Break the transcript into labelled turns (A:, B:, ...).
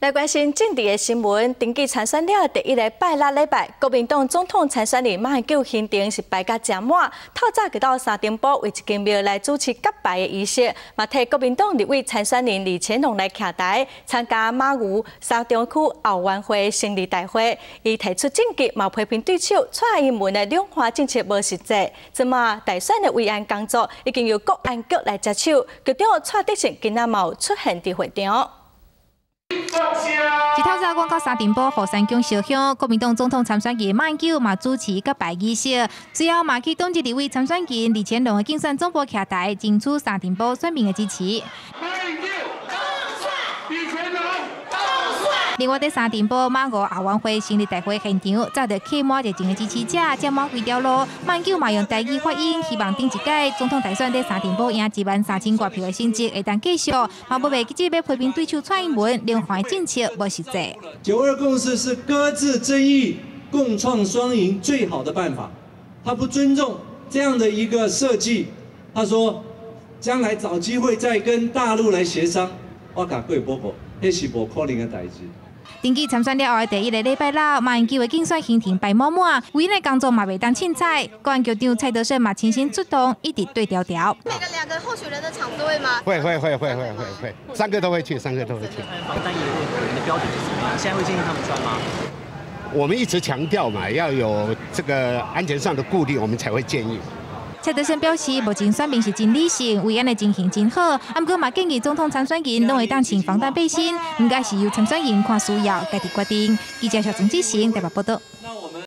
A: 来关心政治的新闻，登记参选了第一个拜六礼拜，国民党总统参选人马英九行程是排甲正满，透早去到三丁埔为一间庙来主持揭牌的仪式，嘛替国民党立委参选人李乾隆来徛台。参加马武三中区奥运会胜利大会。伊提出政绩，嘛批评对手蔡英文的两化政策无实际。怎么大选的慰安工作已经由国安局来接手？局长蔡德胜今仔冇出现伫会场。
B: 一透早广告三点半，火山宫烧香，国民党总统参选人马英九嘛主持个拜仪式。随后马去东一位参选人李乾隆的竞选总部徛台，争取沙田堡选民的支持。另外，在三点半马五奥运会胜利大会现场，找到客满热情的支持者，占满几条路。马九嘛用台语发言，希望顶一届总统大选在三点半赢一万三千多票的成绩会当继续。马不为记者要批评对手蔡英文连环政策不实际。
C: 九二共识是搁置争议、共创双赢最好的办法。他不尊重这样的一个设计，他说将来找机会再跟大陆来协商。我讲贵伯伯，那是不可能的代志。
B: 登记参选了后的第一个礼拜六，马英九的竞选行程排满满，唯一的工作嘛未当凊彩。公安局长蔡德胜嘛亲身出动，一直对调调。
D: 每个两个候选人的场都会吗？
E: 会会会会会会会，三个都会去，三个都会去。
F: 防弹衣的人的标准是什么？现在会建议他们穿吗？
E: 我们一直强调嘛，要有这个安全上的顾虑，我们才会建议。
B: 蔡德胜表示，目前选民是真理性，为安的情形真好。啊不过嘛，建议总统参选人拢会当穿防弹背心，应该是由参选人看需要，家己决定。记者小钟志行台北报道。